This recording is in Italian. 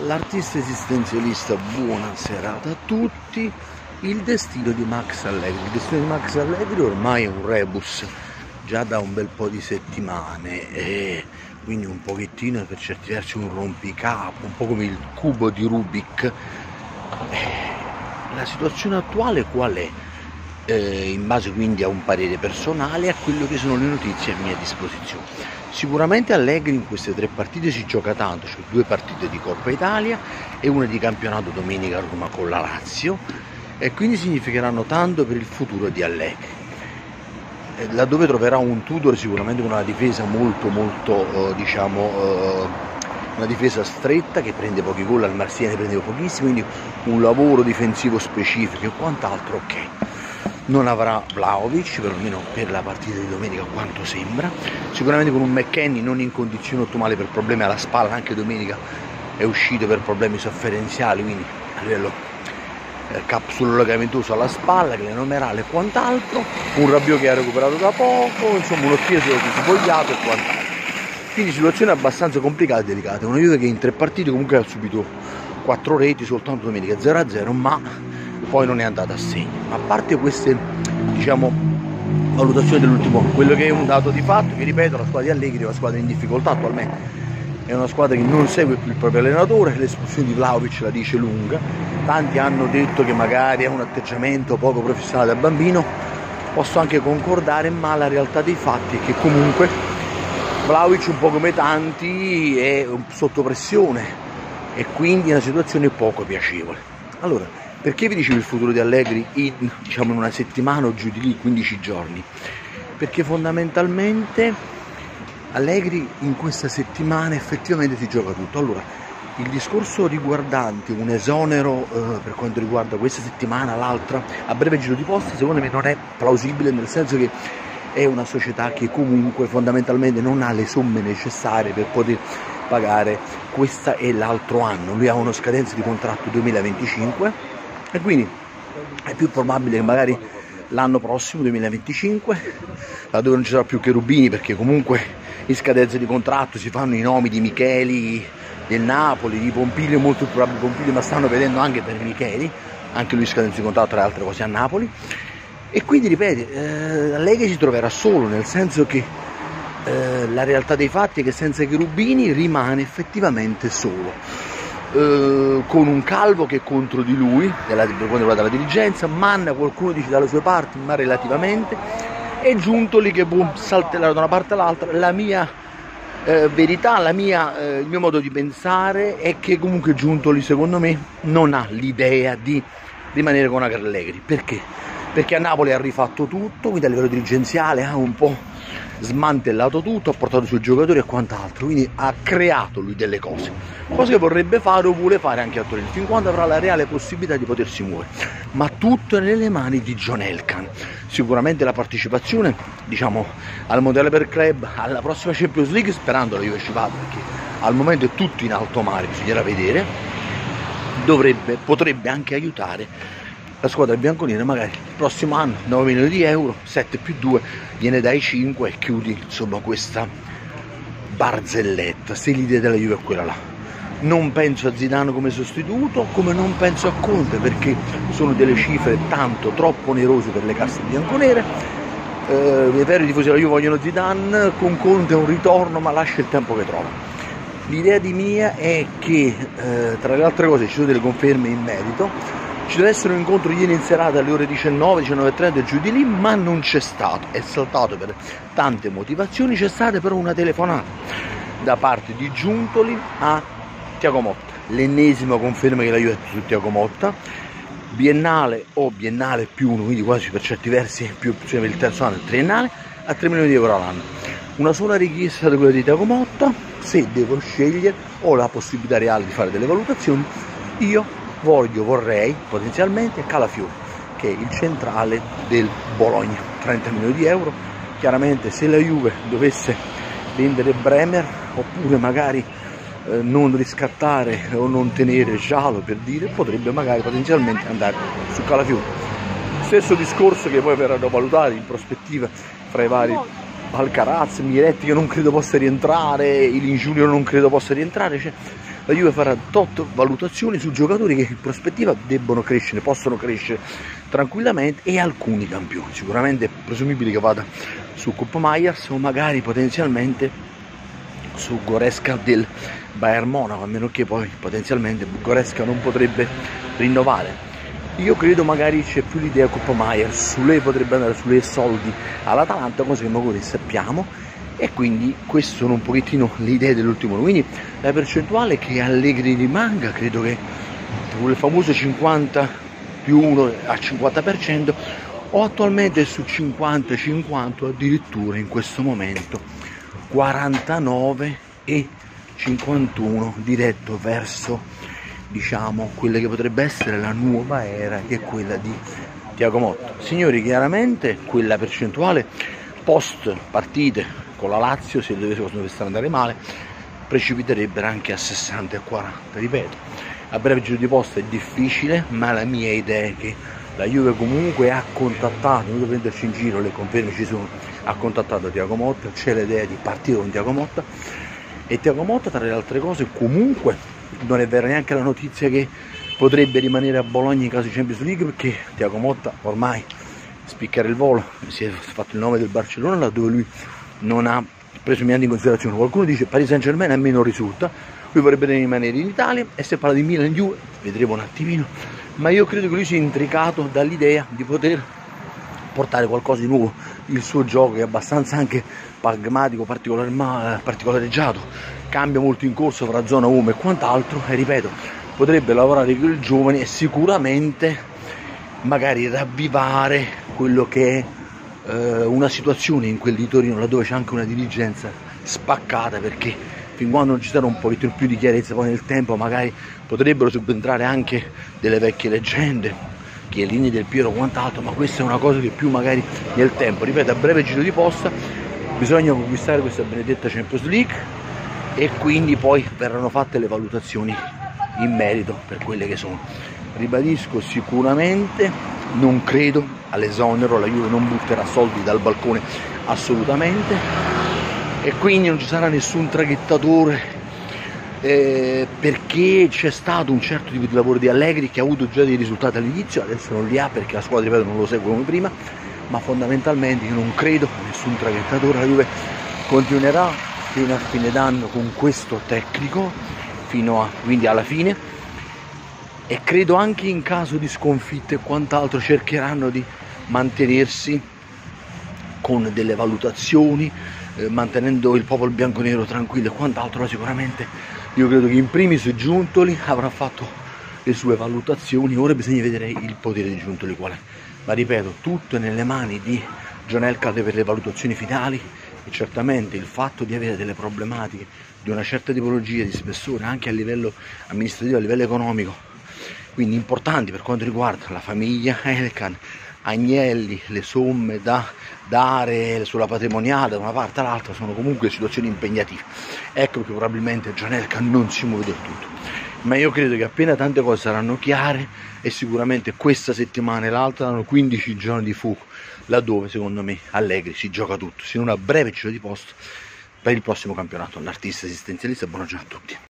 L'artista esistenzialista, buona serata a tutti. Il destino di Max Allegri. Il destino di Max Allegri ormai è un rebus già da un bel po' di settimane e quindi un pochettino per certi versi un rompicapo, un po' come il cubo di Rubik. Eh, la situazione attuale qual è? Eh, in base quindi a un parere personale a quello che sono le notizie a mia disposizione. Sicuramente Allegri in queste tre partite si gioca tanto, cioè due partite di Coppa Italia e una di campionato domenica Roma con la Lazio e quindi significheranno tanto per il futuro di Allegri. Laddove troverà un Tudor sicuramente con una difesa molto molto eh, diciamo eh, una difesa stretta che prende pochi gol, al Marsiane prende pochissimi, quindi un lavoro difensivo specifico e quant'altro ok non avrà Vlaovic, perlomeno per la partita di domenica quanto sembra, sicuramente con un McKenny non in condizione ottimale per problemi alla spalla, anche domenica è uscito per problemi sofferenziali, quindi a livello eh, capsulo legamentoso alla spalla, glenomerale e quant'altro, un Rabbio che ha recuperato da poco, insomma uno Chiesa svogliato e quant'altro. Quindi situazione abbastanza complicata e delicata, una Juve che in tre partite comunque ha subito quattro reti soltanto domenica 0-0, ma poi non è andata a segno. A parte queste diciamo, valutazioni dell'ultimo quello che è un dato di fatto, vi ripeto, la squadra di Allegri è una squadra in difficoltà attualmente, è una squadra che non segue più il proprio allenatore, l'espulsione di Vlaovic la dice lunga, tanti hanno detto che magari è un atteggiamento poco professionale da bambino, posso anche concordare, ma la realtà dei fatti è che comunque Vlaovic un po' come tanti è sotto pressione e quindi è una situazione poco piacevole. Allora, perché vi dicevo il futuro di Allegri in, diciamo, in una settimana o giù di lì, 15 giorni? Perché fondamentalmente Allegri in questa settimana effettivamente si gioca tutto. Allora, il discorso riguardante un esonero eh, per quanto riguarda questa settimana, l'altra, a breve giro di posta, secondo me non è plausibile, nel senso che è una società che comunque fondamentalmente non ha le somme necessarie per poter pagare questa e l'altro anno. Lui ha una scadenza di contratto 2025 e quindi è più probabile che magari l'anno prossimo 2025 laddove non ci sarà più che Rubini perché comunque in scadenza di contratto si fanno i nomi di Micheli del Napoli, di Pompilio, molto più probabile Pompilio ma stanno vedendo anche per Micheli anche lui in scadenza di contratto tra le altre cose a Napoli. E quindi ripeto eh, Allegri si troverà solo nel senso che eh, la realtà dei fatti è che senza Cherubini rimane effettivamente solo eh, con un calvo che è contro di lui, della, per quanto riguarda la dirigenza, Manna qualcuno dice dalle sue parti, ma relativamente, e Giuntoli che boom, saltellare da una parte all'altra, la mia eh, verità, mia, eh, il mio modo di pensare è che comunque Giuntoli secondo me non ha l'idea di rimanere con Allegri, perché? Perché a Napoli ha rifatto tutto, quindi a livello dirigenziale ha un po' smantellato tutto, ha portato i suoi giocatori e quant'altro, quindi ha creato lui delle cose, cosa che vorrebbe fare o vuole fare anche a Torino, fin quando avrà la reale possibilità di potersi muovere, ma tutto nelle mani di John Elkan. Sicuramente la partecipazione, diciamo, al Mondiale per Club, alla prossima Champions League, sperando la Juve ci vada, perché al momento è tutto in alto mare, bisognerà vedere, dovrebbe, potrebbe anche aiutare la squadra bianconera magari il prossimo anno 9 milioni di euro 7 più 2 viene dai 5 e chiudi insomma questa barzelletta. Se l'idea della Juve è quella là. Non penso a Zidane come sostituto come non penso a Conte perché sono delle cifre tanto troppo onerose per le casse bianconere. Eh, i veri tifosi della Juve vogliono Zidane con Conte un ritorno ma lascia il tempo che trova. L'idea di mia è che eh, tra le altre cose ci sono delle conferme in merito ci deve essere un incontro ieri in serata alle ore 19, 19.30 e giù di lì, ma non c'è stato, è saltato per tante motivazioni, c'è stata però una telefonata da parte di Giuntoli a Tiago Motta, l'ennesima conferma che la Juve è su Tiago Motta, biennale o biennale più uno, quindi quasi per certi versi più opzione per il terzo anno, triennale, a 3 milioni di euro all'anno. Una sola richiesta da quella di Tiago Motta, se devo scegliere, ho la possibilità reale di fare delle valutazioni, io voglio, vorrei potenzialmente Calafiori che è il centrale del Bologna. 30 milioni di euro. Chiaramente se la Juve dovesse vendere Bremer oppure magari eh, non riscattare o non tenere Giallo per dire potrebbe magari potenzialmente andare su Calafiori. Stesso discorso che poi verranno valutati in prospettiva fra i vari Alcaraz, Miretti che non credo possa rientrare, il Junior non credo possa rientrare, cioè la Juve farà tot valutazioni su giocatori che in prospettiva debbono crescere, possono crescere tranquillamente e alcuni campioni. Sicuramente è presumibile che vada su Coppa Myers o magari potenzialmente su Goresca del Bayern Monaco, a meno che poi potenzialmente Goresca non potrebbe rinnovare. Io credo magari c'è più l'idea Coppa Myers, su lei potrebbe andare su lei soldi all'Atalanta, cosa che magari sappiamo e quindi queste sono un pochettino le idee dell'ultimo quindi la percentuale che Allegri rimanga credo che quel famoso 50 più 1 al 50% o attualmente su 50-50 addirittura in questo momento 49 e 51 diretto verso diciamo quella che potrebbe essere la nuova era che è quella di Tiago Motta. Signori chiaramente quella percentuale post partite con la Lazio se dovesse, dovesse andare male precipiterebbero anche a 60 e 40 ripeto. A breve giro di posta è difficile ma la mia idea è che la Juve comunque ha contattato non devo prenderci in giro le conferme ci sono ha contattato Tiago Motta c'è l'idea di partire con Tiago Motta. E Tiago Motta tra le altre cose comunque non è vera neanche la notizia che potrebbe rimanere a Bologna in caso di Champions League perché Tiago Motta ormai spiccare il volo si è fatto il nome del Barcellona laddove lui non ha preso niente in considerazione. Qualcuno dice Paris Saint Germain a me non risulta, lui vorrebbe rimanere in Italia e se parla di Milan Juve vedremo un attimino, ma io credo che lui sia intricato dall'idea di poter portare qualcosa di nuovo, il suo gioco è abbastanza anche pragmatico, particolareggiato, cambia molto in corso fra zona 1 e quant'altro e ripeto, potrebbe lavorare con i giovani e sicuramente magari ravvivare quello che è eh, una situazione in quel di Torino laddove c'è anche una dirigenza spaccata perché fin quando non ci sarà un pochettino più di chiarezza poi nel tempo magari potrebbero subentrare anche delle vecchie leggende Chiellini del Piero quant'altro ma questa è una cosa che più magari nel tempo. Ripeto a breve giro di posta bisogna conquistare questa benedetta Champions League e quindi poi verranno fatte le valutazioni in merito per quelle che sono. Ribadisco sicuramente non credo all'esonero, la Juve non butterà soldi dal balcone assolutamente. E quindi non ci sarà nessun traghettatore eh, perché c'è stato un certo tipo di lavoro di Allegri che ha avuto già dei risultati all'inizio, adesso non li ha perché la squadra ripeto, non lo segue come prima, ma fondamentalmente io non credo a nessun traghettatore, la Juve continuerà fino a fine d'anno con questo tecnico, fino a, quindi alla fine e credo anche in caso di sconfitte e quant'altro cercheranno di mantenersi con delle valutazioni eh, mantenendo il popolo bianco-nero tranquillo e quant'altro sicuramente io credo che in primis Giuntoli avrà fatto le sue valutazioni. Ora bisogna vedere il potere di Giuntoli qual è. Ma ripeto tutto è nelle mani di John Elcade per le valutazioni finali e certamente il fatto di avere delle problematiche di una certa tipologia di spessore anche a livello amministrativo a livello economico quindi importanti per quanto riguarda la famiglia Elkan, Agnelli, le somme da dare sulla patrimoniale da una parte all'altra sono comunque situazioni impegnative. Ecco che probabilmente Gian Elkan non si muove del tutto. Ma io credo che appena tante cose saranno chiare e sicuramente questa settimana e l'altra saranno 15 giorni di fuoco, laddove secondo me Allegri si gioca tutto, se non a breve giro di posto per il prossimo campionato. L'artista esistenzialista, buona giornata a tutti.